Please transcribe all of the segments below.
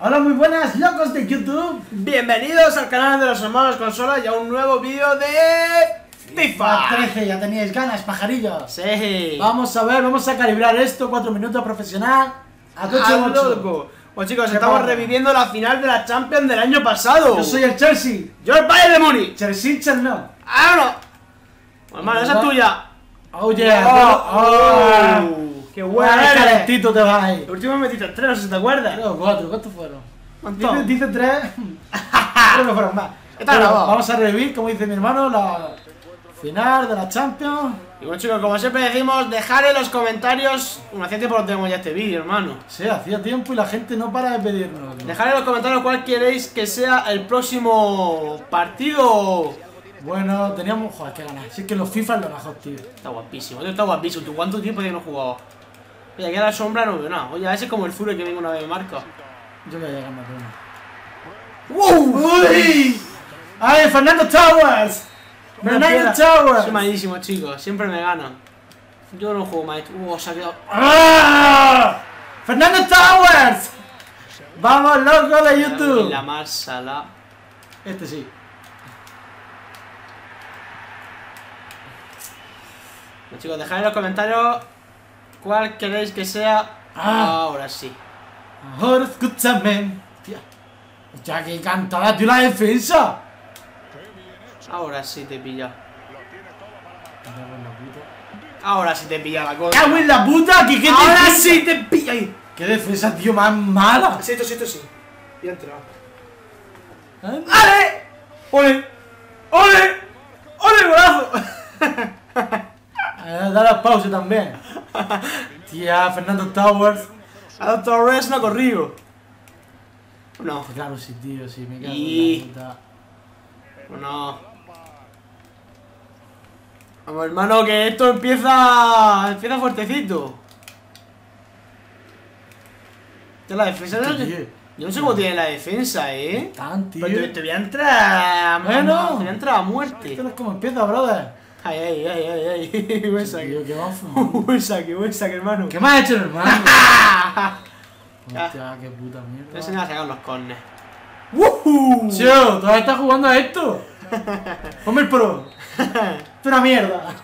Hola, muy buenas, locos de YouTube. Bienvenidos al canal de los hermanos consola y a un nuevo vídeo de FIFA. 13, ya teníais ganas, pajarillos. Sí. Vamos a ver, vamos a calibrar esto, 4 minutos profesional. A Ah, coche. Pues chicos, estamos padre. reviviendo la final de la Champions del año pasado. Yo soy el Chelsea. Yo el Bayern de Múnich. Chelsea, Chelsea no. ¡Vámonos! Pues, Hermano, esa es tuya. Oh yeah. Oh, oh. ¡Qué bueno Bueno, eres! calentito te vas ahí. El último me metiste tres, no sé si te acuerdas. Cuatro, ¿cuántos fueron? Dice, dice tres. Creo que fueron más. Está Bueno, grabado. vamos a revivir, como dice mi hermano, la final de la Champions. Y bueno chicos, como siempre decimos, dejar en los comentarios... Bueno, hacía tiempo que no tenemos ya este vídeo, hermano. Sí, hacía tiempo y la gente no para de pedirnos. Dejar en los comentarios cuál queréis que sea el próximo partido. Bueno, teníamos. Joder, que ganar. Si es que los FIFA es lo mejor, tío. Está guapísimo, tío, está guapísimo. ¿Tú cuánto tiempo que no jugado? Oye, aquí a la sombra no veo nada. Oye, ese es como el Zure que vengo una vez me marca. Yo voy a llegar más de uno. ¡Wow! ¡Uy! ¡Ay, Fernando Towers! ¡Fernando Towers! Soy malísimo, chicos. Siempre me ganan. Yo no juego más. Uh, se ha quedado. ¡Ah! ¡Fernando Towers! ¡Vamos, loco de Y YouTube! la más sala. Este sí. Bueno, chicos, dejad en los comentarios cuál queréis que sea. Ah. Ahora sí. Ahora escúchame. Tía. Ya que cantada, tío, la defensa. Ahora sí te pilla. Ahora sí te pilla la cosa. ¡Cago en la puta! ¿Qué, qué Ahora defensa? sí te pilla ahí. ¡Qué defensa, tío, más mala! Sí, esto sí, esto sí. Y ha entrado. ¿Eh? ¡Ale! ¡Ole! ¡Ole! ¡Ole, golazo! Eh, da la pausa también. Tía, Fernando Towers. A Torres no corrido. No, Claro, sí, tío, sí, me cago Y- en la puta. no. Vamos, hermano, que esto empieza. Empieza fuertecito. Esta es la defensa Tío, de... Yo no sé cómo tiene la defensa, eh. Tan, tío. Pero te, te voy a entrar. Bueno. Te voy a entrar a muerte. Esto no es como empieza, brother. Ay, ay, ay, ay, ay. Buen saque. Tío, fumando. Buen saque, buen saque, hermano. ¿Qué me has hecho, hermano? ¡Ah! Hostia, qué puta Te mierda. enseñas a sacar los cornes. ¡Woohoo! Tío, ¿todavía estás jugando a esto? Ponme el pro. Esto es una mierda.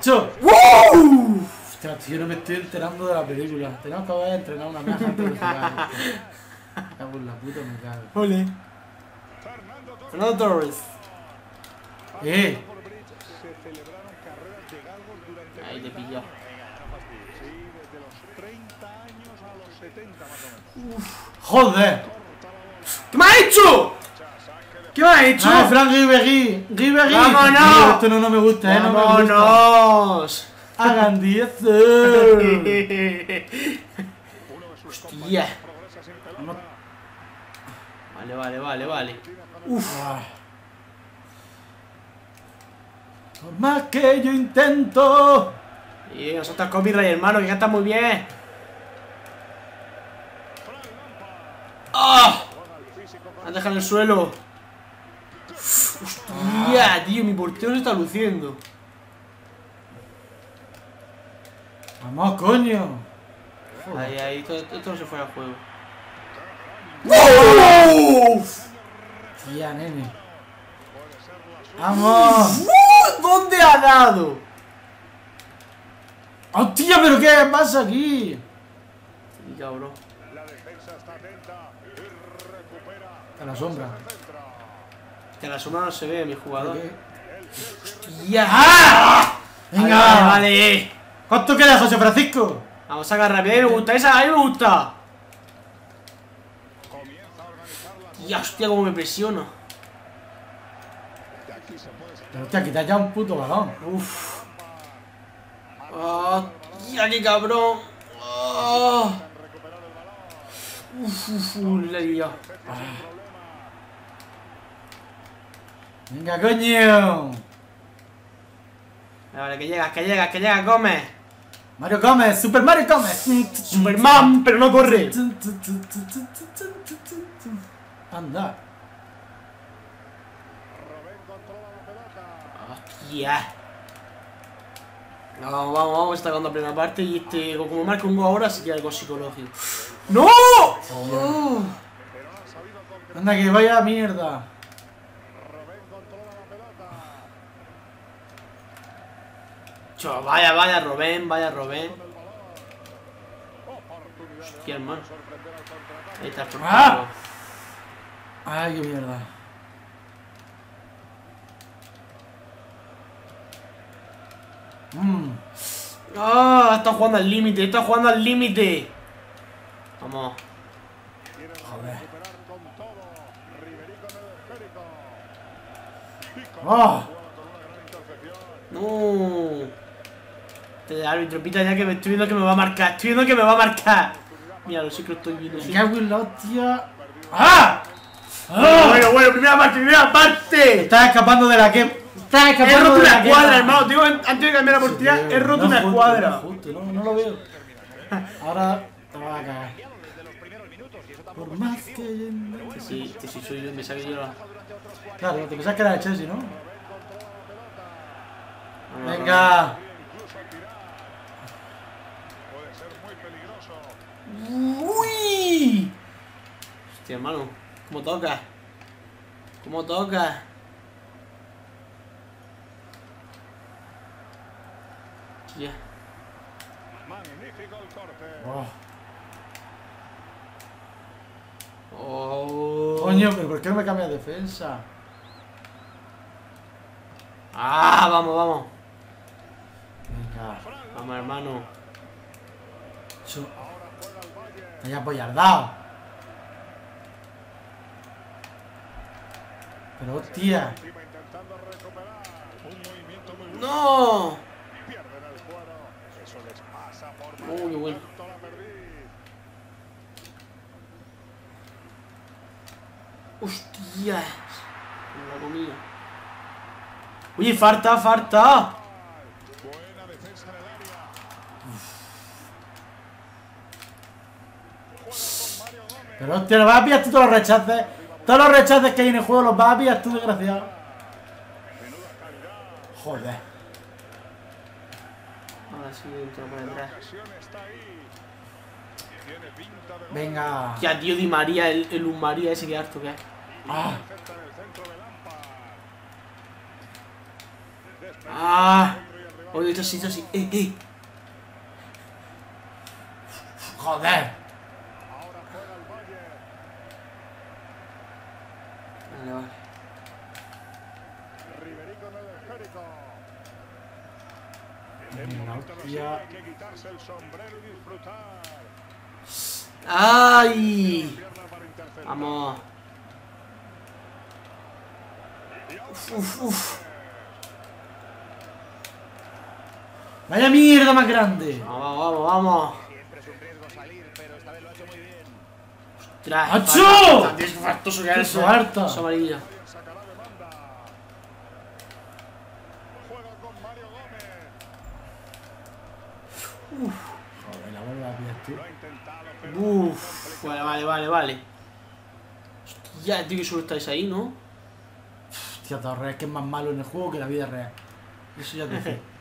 Cho. ¡Woo! Hostia, tío, no me estoy enterando de la película. Tenemos que haber entrenado una maja antes de jugar. Cago en la puta, me cago. Ole. Fernando Torres. Eh, Ahí te pilló. joder. ¿Qué me has hecho? ¿Qué me has hecho? Ah, Frank Ribéry. Ribéry. ¡Vámonos! Esto no, no me gusta, eh, no me gusta. ¡Vámonos! Hagan 10. Hostia. Vamos. Vale, vale, vale, vale. Ah. Por más que yo intento. Y nosotros copyright, hermano, que ya está muy bien. ¡Ah! Has dejado en el suelo. Hostia, tío, mi portero se está luciendo. Vamos, coño. Ahí, ahí, esto, esto no se fuera al juego. Tía, nene. Vamos. ¿Dónde ha dado? ¡Hostia, pero qué pasa aquí! Y cabrón. A la sombra. Que a la sombra no se ve mi jugador. ¡Ya! ¡Ah! ¡Venga! Vale, vale. ¿Cuánto queda, José Francisco? Vamos a rápido. A mí me gusta esa, a mí me gusta. Hostia, cómo me presiono. Pero hostia, quita ya un puto balón. Uf. ¡Hostia, qué cabrón! Ah. Uf, uf, uf, he liado. Venga, coño. Vale, que llegas, que llegas, que llegas, come. Mario Gómez, Super Mario Gómez. Superman, pero no corre. Anda. Hostia. Vamos, vamos, vamos, está acabando la primera parte y este, como marca un gol ahora, sí que algo psicológico. ¡No! Oh. Anda, que vaya mierda. Cho, vaya, vaya, Robén, vaya, Robén. Hostia, hermano. Ahí está ¡Ah! Ay, qué mierda. Mmm. ¡Ah! Está jugando al límite, está jugando al límite. Vamos. Joder. ¡Oh! No. Este árbitro, pita ya que me estoy viendo que me va a marcar. Estoy viendo que me va a marcar. Mira, sí que lo estoy viendo. Me sí. cago en la hostia. ¡Ah! Bueno, bueno, bueno, primera parte, primera parte. Estás escapando de la que. He roto una cuadra, hermano. Digo, antes de cambiar la portería, he roto una cuadra. Justo, no, no lo veo. Ahora te vas a cagar. Por más que. Que sí, que sí, soy yo, me saqué yo la. Claro, te pensás que era de Chelsea, ¿no? Venga. ¡Uy! Hostia, hermano. ¿Cómo toca? ¿Cómo toca? Ya. Oh. Oh. Coño, pero ¿por qué no me cambia de defensa? Ah, vamos, vamos. Venga. Vamos, hermano. Cho. Vaya apoyardado. Pero hostia. ¡No! Uy, bueno. ¡Hostia! Me la comida. Oye, falta, falta. Pero hostia, lo vas a pillar tú todos los rechaces. Todos los rechaces que hay en el juego los vas a pillar tú, desgraciado. Joder. Ahora sí, entro por detrás. Venga. Ya, tío, Di María, el, el Un María ese que harto que es. Ah. ¡Ah! Oye, esto sí, esto sí. ¡Eh, eh! Joder. Vale, vale. Venga, hostia. ¡Ay! Vamos. Uf, uf, uf. Vaya mierda más grande. Vamos, vamos, vamos. Ostras, ¡Achu! falta, Tío, es que fartoso que ¡Qué es eso. falta! Eso amarillo. Joder, la vuelve a pillar tú. Uf, vale, vale, vale, vale. Hostia, tío, que solo estáis ahí, ¿no? Hostia, Torres, es que es más malo en el juego que en la vida real. Eso ya te dice.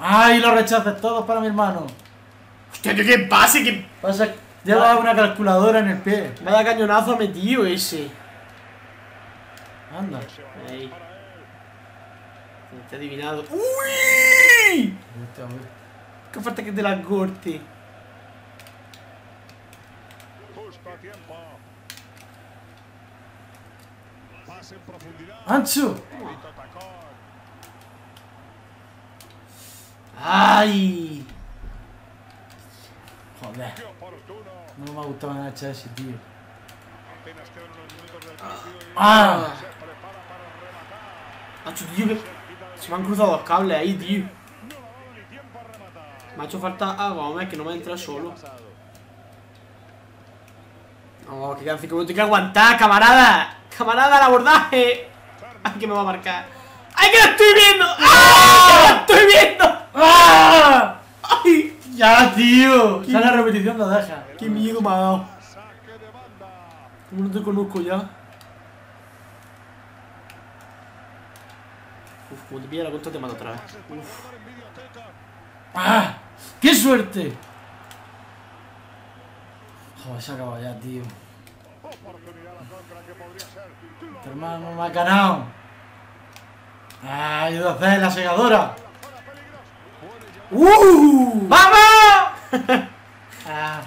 ¡Ay, los rechaces todos para mi hermano! Hostia, tío, qué pase, que Pasa que lleva una calculadora en el pie. vaya cañonazo ha metido ese. Anda. Ahí. Está adivinado. ¡Uy! Güey. Qué falta que te la corte. ¡Ancho! ¡Ay! Joder. No me ha gustado nada Chelsea, tío. ¡Ah! Macho, tío, que se me han cruzado los cables ahí, tío. Me ha hecho falta algo, hombre, que no me entra solo. No, que quedan 5 minutos, hay que aguantar, camarada. Camarada, el abordaje. Ay, que me va a marcar. ¡Ay, que lo estoy viendo! ¡Ah! ¡Que lo estoy viendo! ¡Ah! ¡Ay! ¡Ya, tío! Ya la repetición lo deja. ¡Qué miedo me ha dado! ¿Cómo no te conozco ya? Uf, como te pilla la contra te mato otra vez. ¡Qué suerte! Joder, se ha acabado ya, tío. Tu hermano me ha ganado. ¡Ah! Ayuda a hacer la segadora. ¡Uh! ¡Vamos! Ah,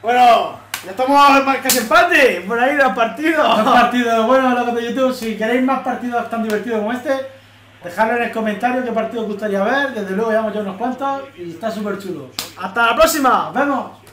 Bueno, ya estamos en casi empate. Por ahí los partidos. dos partidos. Bueno, los de YouTube, si queréis más partidos tan divertidos como este, dejadlo en el comentario qué partido os gustaría ver. Desde luego, llevamos ya unos cuantos y está súper chulo. Hasta la próxima. ¡Nos vemos!